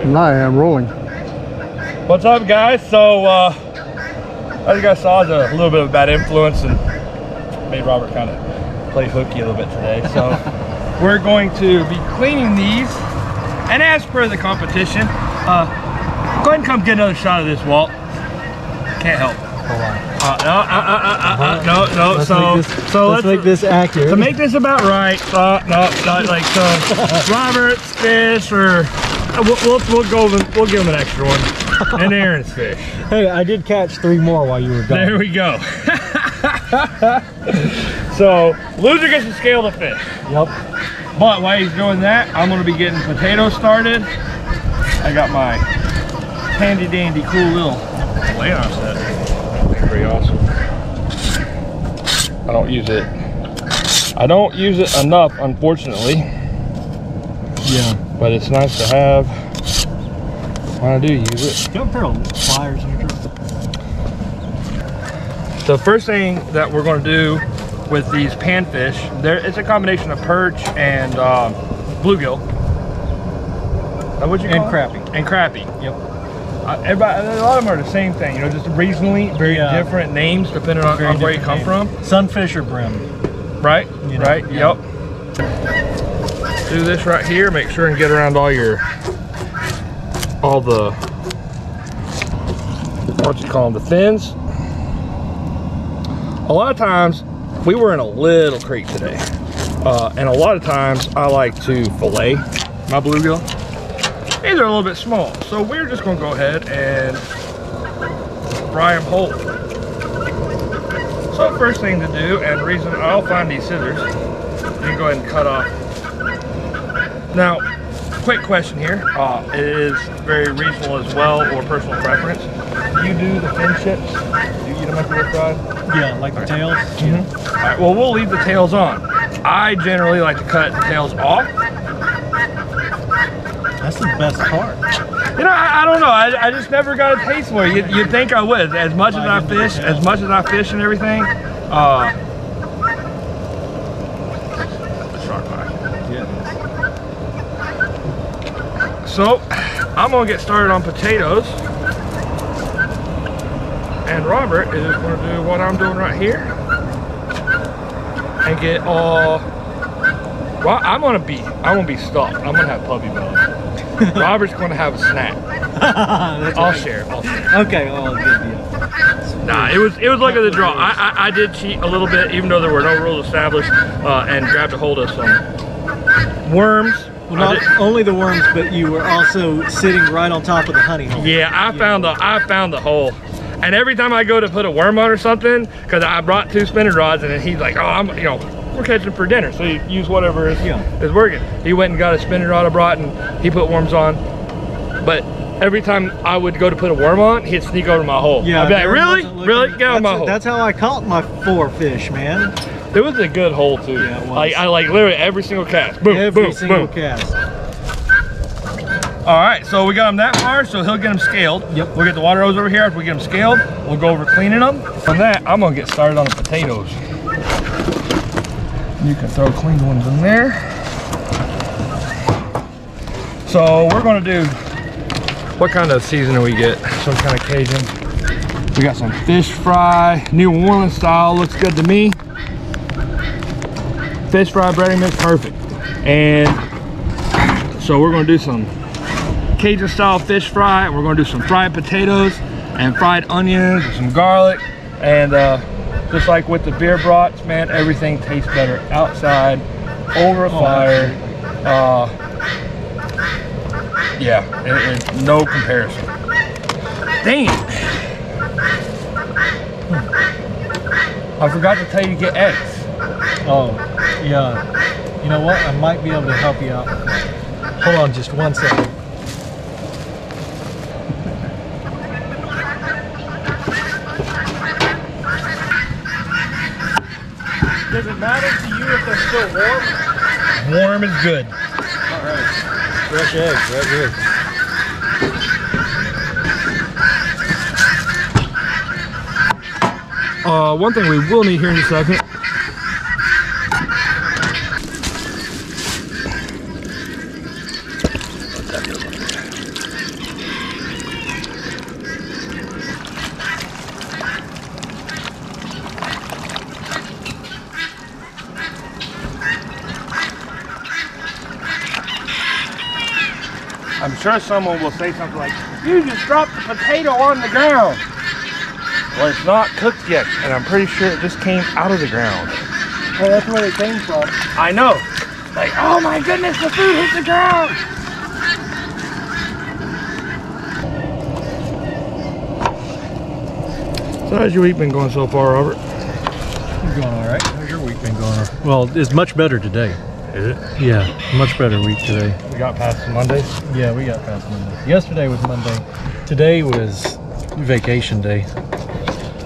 And I am rolling. What's up, guys? So, uh, as you guys saw, it's a little bit of a bad influence and made Robert kind of play hooky a little bit today. So, we're going to be cleaning these. And as per the competition, uh, go ahead and come get another shot of this, Walt. Can't help. Hold on. Uh, no, uh, uh, uh, uh, no, no. Let's so, make this, so let's, make this accurate. to make this about right, uh, no, not like so. Robert's fish, or uh, Uh, we'll, we'll, we'll go. We'll give him an extra one, and Aaron's fish. hey, I did catch three more while you were gone. There we go. so loser gets to scale the fish. Yep. But while he's doing that, I'm gonna be getting potatoes started. I got my handy dandy cool little laydown set. Pretty awesome. I don't use it. I don't use it enough, unfortunately, Yeah. But it's nice to have when I do use it. Don't throw pliers in your truck. The first thing that we're going to do with these panfish, there it's a combination of perch and um, bluegill. Is that what you And call it? crappie. And crappie. Yep. Uh, everybody, a lot of them are the same thing. You know, just regionally very Yeah. different names depending on, on where you come different from. Sunfish or brim. Right. You know, right. yeah. Yep. Do this right here. Make sure and get around all your all the what you call them the fins. A lot of times we were in a little creek today, uh, and a lot of times I like to fillet my bluegill. These are a little bit small, so we're just gonna go ahead and fry them whole. So first thing to do, and reason I'll find these scissors, you go ahead and cut off. Now, quick question here. Uh, it is very regional as well, or personal preference. Do you do the fin chips? Do you eat them after they're fried? Yeah, like the tails. All right, well, we'll leave the tails on. I generally like to cut the tails off. That's the best part. You know, I, I don't know. I, I just never got a taste for it. You'd, you'd think I would. As much as I fish, as much as I fish and everything, uh, shark bite. Yeah. So, I'm gonna get started on potatoes. And Robert is gonna do what I'm doing right here. And get all, well, I'm gonna be, I'm gonna be stuffed. I'm gonna have puppy belly. Robert's gonna have a snack. I'll right. share, I'll share. Okay, oh, good deal. Nah, it was it was luck of the draw. I, I I did cheat a little bit, even though there were no rules established, uh, and grabbed a hold of some worms. Well, not did- only the worms, but you were also sitting right on top of the honey hole. yeah, I found the I found the hole. And every time I go to put a worm on or something, because I brought two spinning rods, and then he's like, "Oh, I'm, you know, we're catching for dinner, so you use whatever is, Yeah. is working." He went and got a spinning rod I brought, and he put worms on. But every time I would go to put a worm on, he'd sneak over my hole. Yeah, I'd be like, "Really, really, get out of my hole." That's how I caught my four fish, man. It was a good hole too. Yeah, it was. Like I like literally every single cast. Boom, Every boom, single boom. cast. All right, so we got him that far, so he'll get them scaled. Yep. We'll get the water hose over here. After we get them scaled, we'll go over cleaning them. From that, I'm gonna get started on the potatoes. You can throw clean ones in there. So we're gonna do, what kind of seasoning we get? Some kind of Cajun. We got some fish fry, New Orleans style, looks good to me. Fish fry breading mix, perfect. And so we're gonna do some Cajun style fish fry. and We're gonna do some fried potatoes and fried onions and some garlic. And uh, just like with the beer brats, man, everything tastes better outside, over a fire. Uh, yeah, it, it, no comparison. Dang it. I forgot to tell you to get eggs. Oh, yeah. You know what? I might be able to help you out. Hold on just one second. Does it matter to you if they're still warm? Warm is good. All right. Fresh eggs right here. Uh, one thing we will need here in a second. I'm sure someone will say something like, you just dropped the potato on the ground. Well, it's not cooked yet, and I'm pretty sure it just came out of the ground. Well, that's where it came from. I know. Like, oh my goodness, the food hit the ground. So how's your week been going so far, Robert? Going all right. How's your week been going? Well, it's much better today. Is it? Yeah, much better week today. We got past Monday. Yeah, we got past Monday. Yesterday was Monday. Today was vacation day.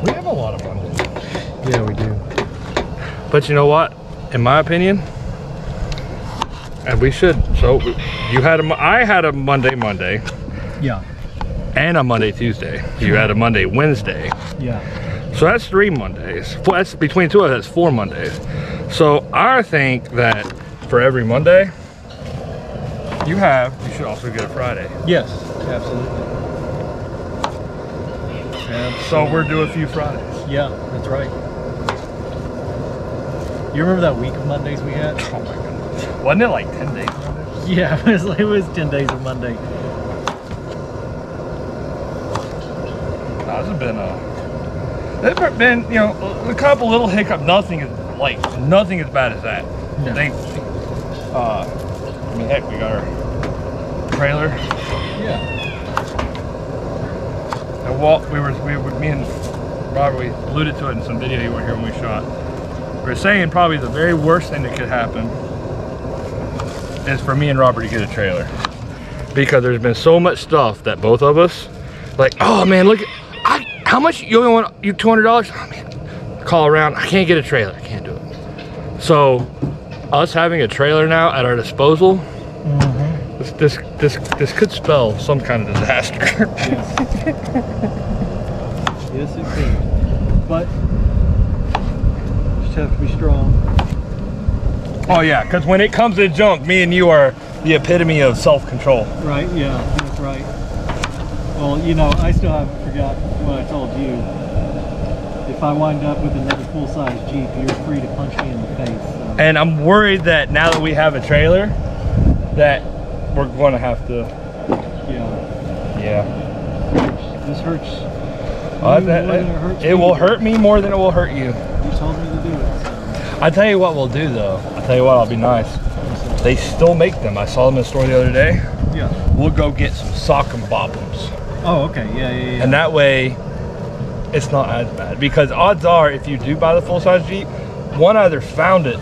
We have a lot of Mondays. Yeah, we do. But you know what? In my opinion, and we should. So you had a, I had a Monday, Monday, Yeah, and a Monday, Tuesday. You had a Monday, Wednesday. yeah. So that's three Mondays. Well, that's between two of us. That's four Mondays. So I think that for every Monday you have, you should also get a Friday. Yes, absolutely. So we're due a few Fridays. Yeah, that's right. You remember that week of Mondays we had? Oh my goodness. Wasn't it like 10 days? Yeah, it was, it was 10 days of Monday. That's been a. There's been, you know, a couple little hiccup. Nothing is like nothing as bad as that. No. Thankfully. Uh, I mean, heck, we got our trailer. Yeah. And Walt, we were, we were, me and Robert, we alluded to it in some video you weren't here when we shot. We were saying probably the very worst thing that could happen is for me and Robert to get a trailer. Because there's been so much stuff that both of us, like, oh man, look, I, how much, you only want, you $200? Oh man, call around, I can't get a trailer, I can't do it. So, us having a trailer now at our disposal, mm-hmm. this, this, this, this could spell some kind of disaster. Yes, it could. But just have to be strong. Oh yeah, because when it comes to junk, me and you are the epitome of self-control. Right, yeah, that's right. Well, you know, I still haven't forgot what I told you. If I wind up with another full-size Jeep, you're free to punch me in the face. And I'm worried that now that we have a trailer, that we're going to have to, Yeah, yeah. this hurts. Uh, that- it hurts it will hurt me more than it will hurt you. You told me to do it. So. I tell you what we'll do though. I tell you what, I'll be nice. They still make them. I saw them in the store the other day. Yeah. We'll go get some sock and bottoms. Oh, okay. Yeah, yeah, yeah. And that way, it's not as bad. Because odds are, if you do buy the full-size Jeep, one either found it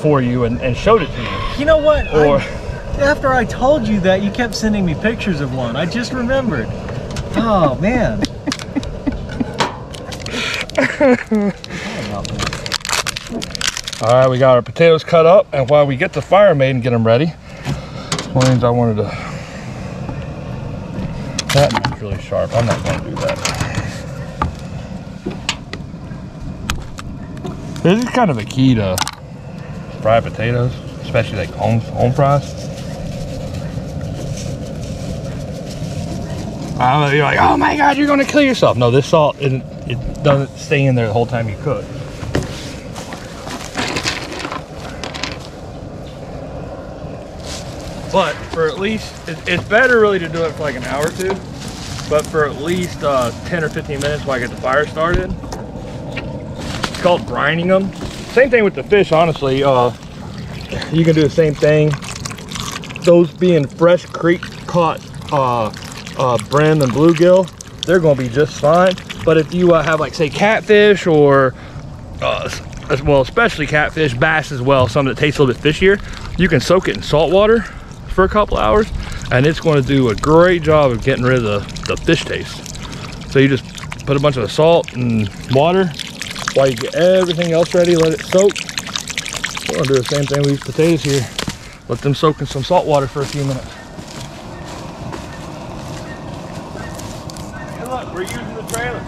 for you and, and showed it to you. you know what? I- Or after I told you that, you kept sending me pictures of one. I just remembered. Oh man. All right, we got our potatoes cut up, and while we get the fire made and get them ready, one things I wanted to. That's really sharp. I'm not going to do that. This is kind of a key to fried potatoes, especially like home home fries. Know, you're like, oh my god, you're to kill yourself. No, this salt isn't. It doesn't stay in there the whole time you cook. But for at least, it, it's better really to do it for like an hour or two. But for at least uh, 10 or 15 minutes while I get the fire started. It's called brining them. Same thing with the fish, honestly. Uh, you can do the same thing. Those being fresh creek caught uh, uh, brim and bluegill, they're gonna be just fine. But if you uh, have like say catfish or uh, as well, especially catfish, bass as well, some that taste a little bit fishier, you can soak it in salt water for a couple hours and it's going to do a great job of getting rid of the, the fish taste. So you just put a bunch of salt and water while you get everything else ready, let it soak. We're going to do the same thing with these potatoes here. Let them soak in some salt water for a few minutes. Hey look, we're using the trailer.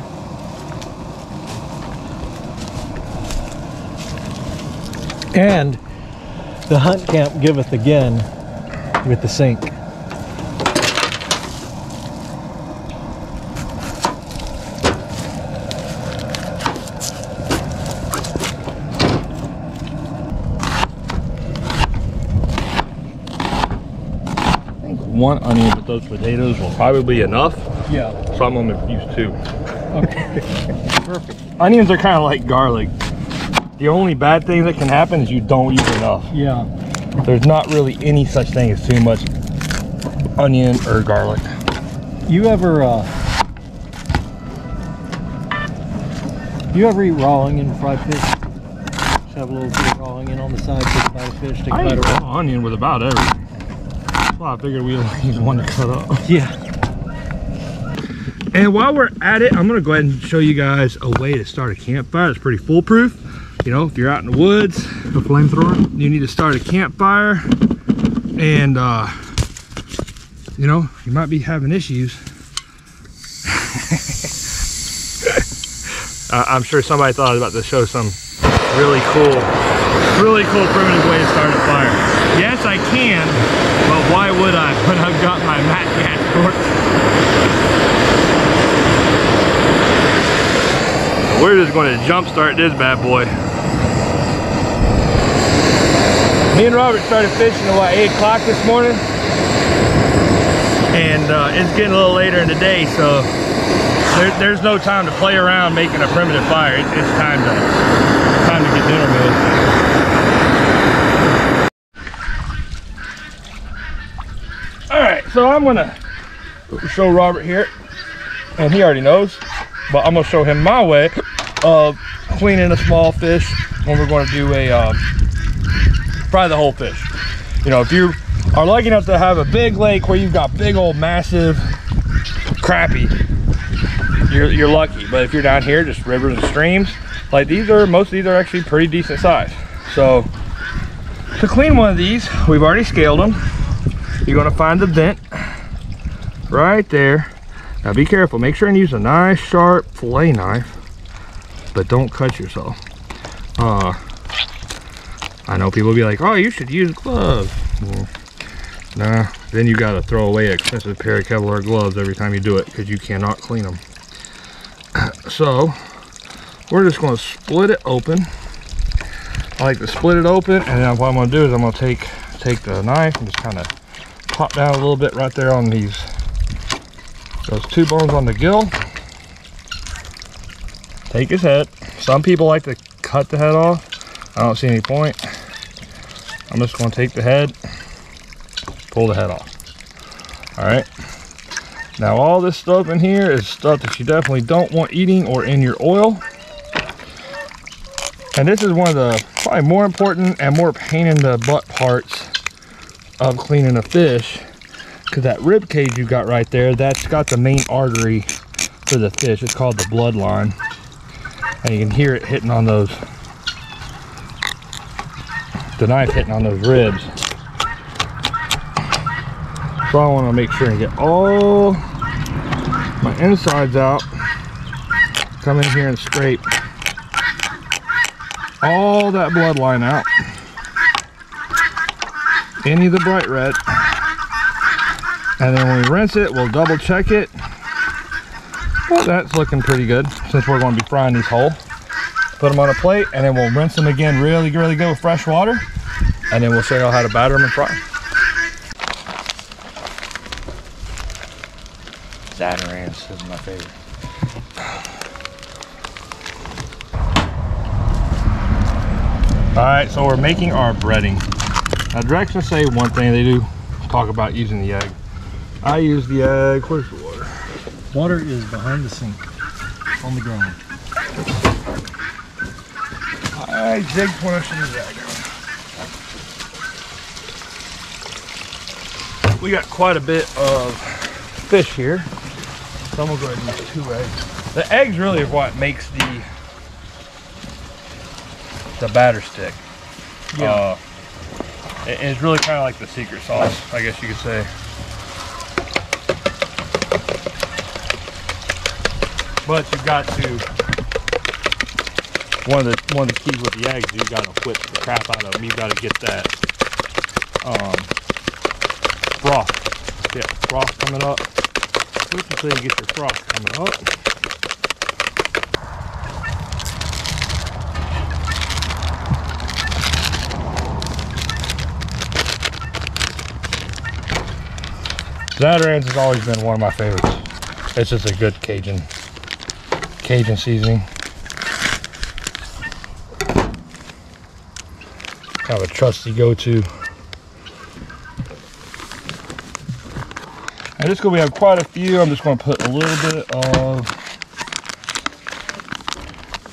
And the hunt camp giveth again with the sink. One onion, but those potatoes will probably be enough. Yeah. So I'm gonna use two. Okay. Perfect. Onions are kind of like garlic. The only bad thing that can happen is you don't use enough. Yeah. There's not really any such thing as too much onion or garlic. You ever uh you ever eat raw onion fried fish? Just have a little bit of raw onion on the side, bite of fish, take a I bite of raw onion with about everything. Why I figured we use one to cut up. Yeah. And while we're at it, I'm gonna go ahead and show you guys a way to start a campfire. It's pretty foolproof. You know, if you're out in the woods, a flamethrower? you need to start a campfire and uh, you know, you might be having issues. I- I'm sure somebody thought I was about to show some really cool, really cool primitive way to start a fire. Yes, I can, why would I when I've got my MAPP Gas torch? We're just going to jump start this bad boy. Me and Robert started fishing at what, 8 o'clock this morning? And uh, it's getting a little later in the day, so there, there's no time to play around making a primitive fire. It, it's time to time to get dinner made. All right, so I'm gonna show Robert here, and he already knows, but I'm gonna show him my way of cleaning a small fish when we're going to do a uh, fry the whole fish. You know, if you are lucky enough to have a big lake where you've got big old massive crappie, you're, you're lucky. But if you're down here, just rivers and streams, like these are, most of these are actually pretty decent size. So to clean one of these, we've already scaled them. You're gonna find the vent right there. Now be careful, make sure and use a nice sharp fillet knife, but don't cut yourself. Uh, I know people be like, oh, you should use gloves. Well, nah, then you gotta throw away expensive pair of Kevlar gloves every time you do it because you cannot clean them. So, we're just gonna split it open. I like to split it open and then what I'm gonna do is I'm gonna take take the knife and just kind of pop down a little bit right there on these those two bones on the gill. Take his head. Some people like to cut the head off. I don't see any point. I'm just going to take the head, pull the head off. All right. Now all this stuff in here is stuff that you definitely don't want eating or in your oil. And this is one of the probably more important and more pain in the butt parts of um, cleaning a fish. Because that rib cage you got right there, that's got the main artery for the fish. It's called the bloodline. And you can hear it hitting on those the knife hitting on those ribs. So I want to make sure and get all my insides out. Come in here and scrape all that bloodline out. Any of the bright red. And then when we rinse it, we'll double check it. Well, that's looking pretty good since we're going to be frying these whole. Put them on a plate and then we'll rinse them again really, really good with fresh water. And then we'll show you how to batter them and fry. Zatarain's is my favorite. All right, so we're making our breading. Now directions say one thing, they do talk about using the egg. I use the egg, where's the water? Water is behind the sink on the ground. I zig push the egg. We got quite a bit of fish here. So I'm gonna go ahead and use two eggs. The eggs really are what makes the the batter stick. Yeah. Uh, it's really kind of like the secret sauce, I guess you could say. But you've got to one of the one of the keys with the eggs, you've got to whip the crap out of them. You've got to get that um, froth. Yeah, froth coming up. Whip until you get your froth coming up. Zatarain's has always been one of my favorites. It's just a good Cajun, Cajun seasoning. Kind of a trusty go-to. And just because we have quite a few, I'm just going to put a little bit of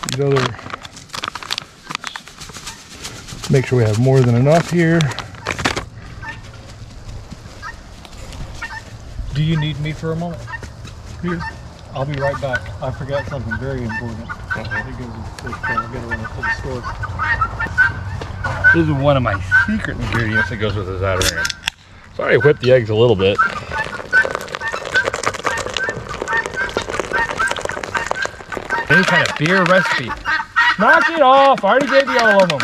these other. Make sure we have more than enough here. Do you need me for a moment? Here. I'll be right back. I forgot something very important. Uh-huh. It goes with fish bowl. I gotta run to the store. This is one of my secret ingredients that goes with the Zatarain. Sorry, I whipped the eggs a little bit. Any kind of beer recipe. Knock it off. I already gave you all of them.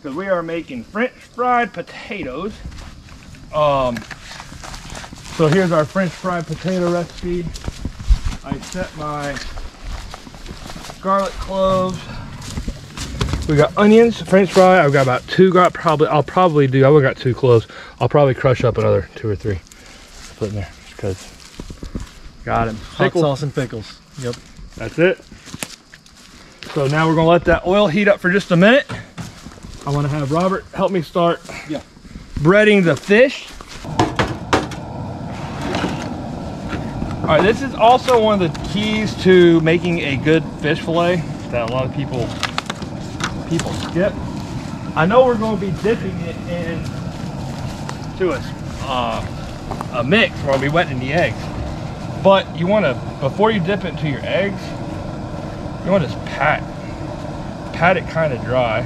Because we are making French fried potatoes. Um, so here's our French fried potato recipe. I set my garlic cloves. We got onions, French fry. I've got about two. Got probably. I'll probably do. I've got two cloves. I'll probably crush up another two or three. Put in there because got him. Hot sauce and pickles. Yep. That's it. So now we're gonna let that oil heat up for just a minute. I want to have Robert help me start Yeah. breading the fish. All right, this is also one of the keys to making a good fish fillet that a lot of people people skip. I know we're going to be dipping it in to a, uh, a mix where we'll be wetting the eggs. But you want to, before you dip it into your eggs, you want to just pat, pat it kind of dry.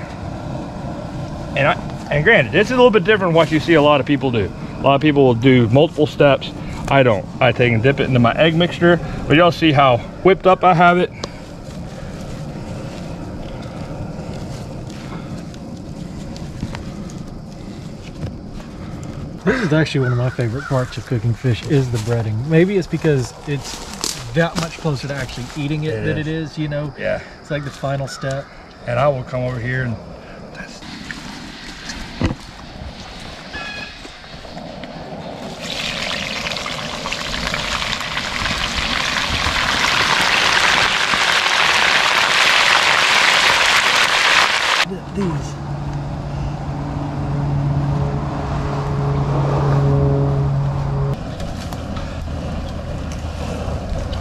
And I, and granted, this is a little bit different what you see a lot of people do. A lot of people will do multiple steps. I don't. I take and dip it into my egg mixture. But y'all see how whipped up I have it. This is actually one of my favorite parts of cooking fish is the breading. Maybe it's because it's that much closer to actually eating it, It than is. it is, you know? Yeah. It's like the final step. And I will come over here and These.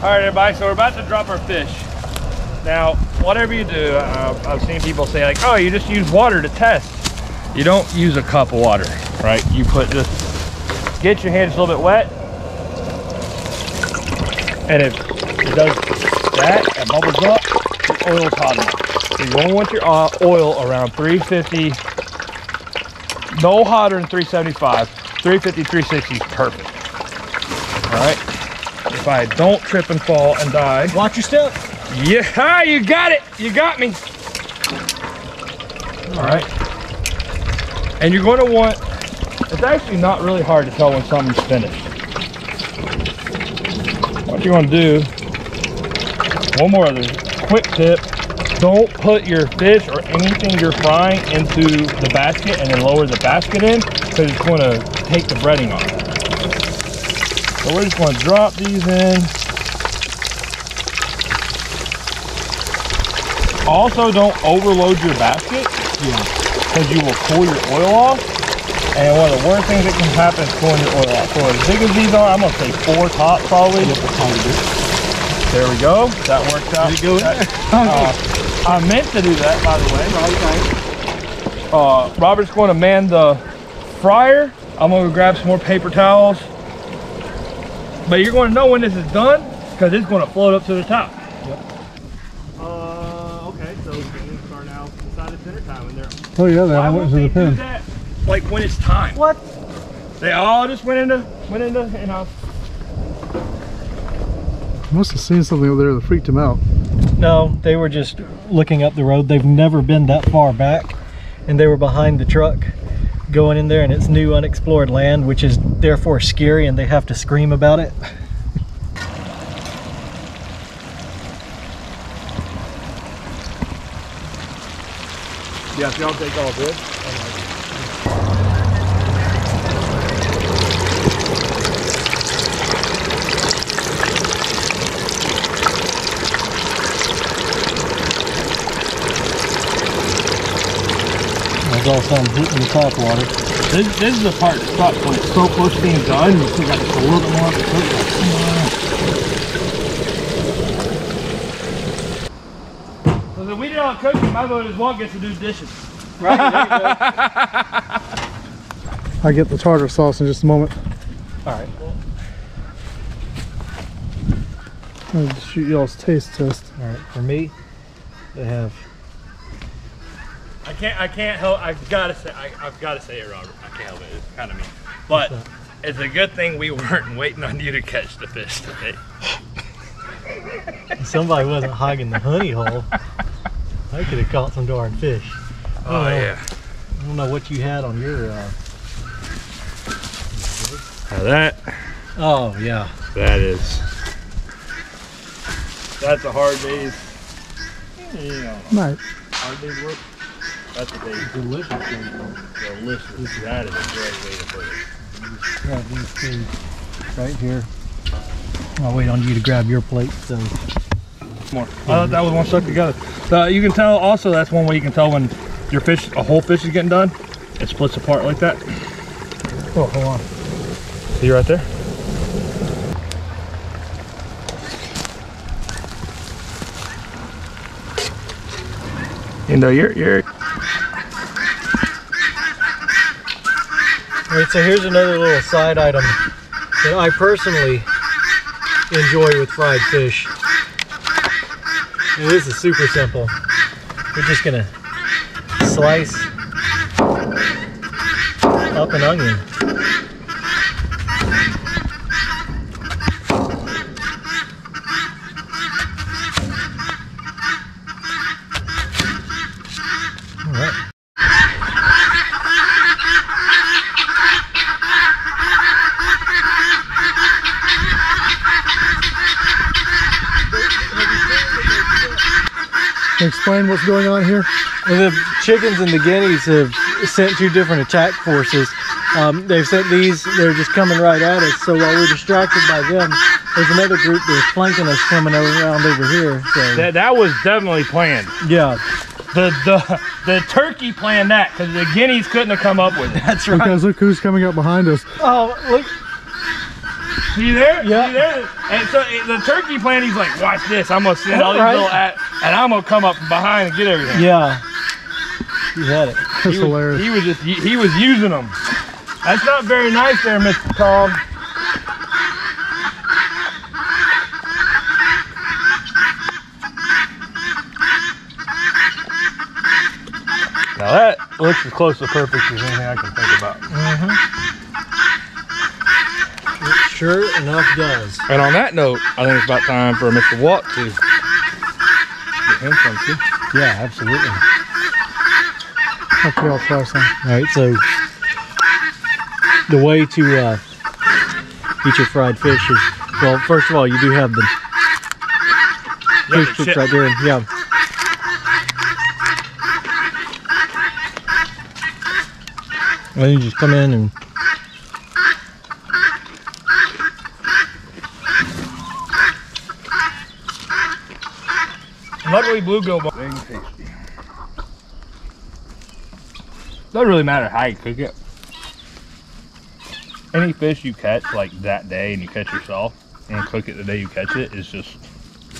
All right, everybody, so we're about to drop our fish. Now, whatever you do, uh, I've seen people say like, oh, you just use water to test. You don't use a cup of water, right? You put just, get your hands a little bit wet. And if it does that, it bubbles up, the oil's hot. So you only want your uh, oil around 350, no hotter than 375. 350, 360 is perfect. All right. If I don't trip and fall and die, Watch your step. yeah, you got it. You got me. All right. And you're going to want, it's actually not really hard to tell when something's finished. What you're going to do, one more other quick tip. don't put your fish or anything you're frying into the basket and then lower the basket in because it's going to take the breading off. So we're just going to drop these in. Also, don't overload your basket because you will cool your oil off. And one of the worst things that can happen is cooling your oil off. So as big as these are, I'm gonna say four tops probably. There we go. That worked out. There you go. That- uh, I meant to do that, by the way. Uh, Robert's going to man the fryer. I'm going to grab some more paper towels. But you're going to know when this is done because it's going to float up to the top. Yep. Uh, okay, so things are now inside the center time and they're Oh yeah, why that won't went to the do pin. that like when it's time? What? They all just went into went into you know. Must have seen something over there that freaked them out. No, they were just looking up the road. They've never been that far back, and they were behind the truck going in there, and it's new unexplored land, which is therefore scary, and they have to scream about it. Yeah, y'all take all this. There's also some hitting the top water. This, this is the part that sucks when it's so close to being done. You still got just a little bit more. to cook. So if we did all the cooking, my vote is one gets to do dishes. Right, there you go. I get the tartar sauce in just a moment. All right. I'm gonna shoot y'all's taste test. All right. For me, they have I can't. I can't help. I've got to say. I, I've got to say it, Robert. I can't help it. It's kind of mean, but it's a good thing we weren't waiting on you to catch the fish today. somebody wasn't hogging the honey hole. I could have caught some darn fish. Oh yeah. I don't know what you had on your. Uh... Now that Oh yeah. that is. That's a hard day's. You know, Night. hard day's work. That's a day. Delicious. Delicious. That is a great way to put it. Grab these two right here. I'll wait on you to grab your plate. So More. I thought that was one stuck together. Uh, you can tell also that's one way you can tell when your fish, a whole fish is getting done. It splits apart like that. Oh, hold on. See right there? You know, you're, you're, All right, so here's another little side item that I personally enjoy with fried fish. This is super simple. We're just gonna slice up an onion. All right. Explain what's going on here. The chickens and the guineas have sent two different attack forces. Um, they've sent these, they're just coming right at us. So while we're distracted by them, there's another group that's flanking us coming around over here. So, that, that was definitely planned. yeah, The, the, the turkey planned that because the guineas couldn't have come up with it. that's right. Because look who's coming up behind us. Oh, look. See there? Yeah. See there? And so the turkey plan, he's like, watch this. I'm going to send all these Right. little at, and I'm going to come up from behind and get everything. Yeah. He had it. That's he was, hilarious. He was just he, he was using them. That's not very nice there, Mr. Tom. Now that looks as close to perfect as anything I can think about. It Sure enough does. And on that note, I think it's about time for Mr. Walt to get him some too. Yeah, absolutely. Okay, I'll try some. All right, so the way to uh, eat your fried fish is, well, first of all, you do have the fish chips right there. Yeah. And you just come in and Luckily, bluegill bar- dang tasty. Doesn't really matter how you cook it. Any fish you catch like that day and you catch yourself and cook it the day you catch it is just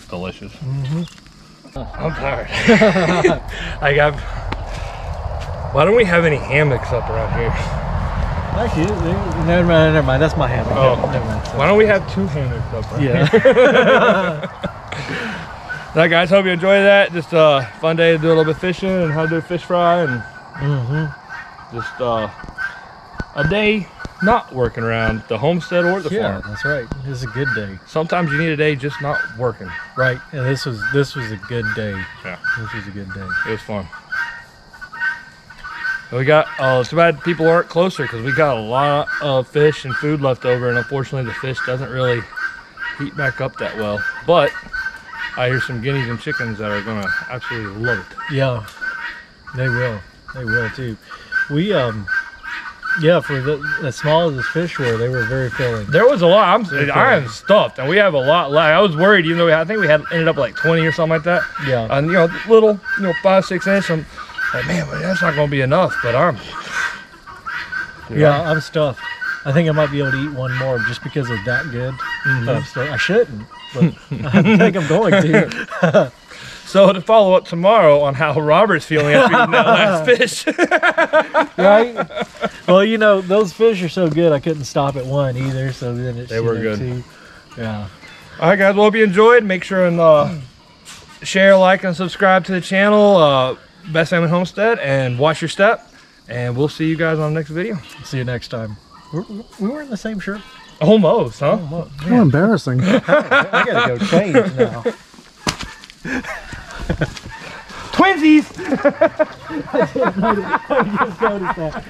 delicious. Mhm. I'm tired. I got. Why don't we have any hammocks up around here? actually, they- never mind, never mind. That's my hammock. Oh. never mind. Why don't we have two hammocks up around here? Yeah. Alright guys, hope you enjoyed that. Just a fun day to do a little bit of fishing and how to do a fish fry and mm-hmm. just uh, a day not working around the homestead or the Yeah, farm. that's right. This is a good day. Sometimes you need a day just not working. Right. And this was this was a good day. Yeah. This was a good day. It was fun. We got, uh, it's too bad people aren't closer because we got a lot of fish and food left over, and unfortunately, the fish doesn't really heat back up that well. But I hear some guineas and chickens that are gonna absolutely love it. Yeah. They will. They will too. We um yeah, for the as small as the fish were, they were very filling. There was a lot. I'm. I am stuffed, and we have a lot left. I was worried, even though we had, I think we had ended up like 20 or something like that. Yeah. And you know, little, you know, five, six inch. I'm like, man, that's not gonna be enough. But I'm, yeah, I'm stuffed. I think I might be able to eat one more just because it's that good. Mhm. But I'm stuffed. I shouldn't, but I think I'm going to. So to follow up tomorrow on how Robert's feeling after eating that last fish. right? Well, you know, those fish are so good I couldn't stop at one either, so then it's They were you know, good. two. Yeah. All right, guys. Well, hope you enjoyed. Make sure and uh, share, like, and subscribe to the channel, uh, Best Family Homestead, and watch your step. And we'll see you guys on the next video. See you next time. We're, we weren't in the same shirt. Almost, huh? Oh, well, How embarrassing. I gotta go change now. Twinsies. I just noticed that.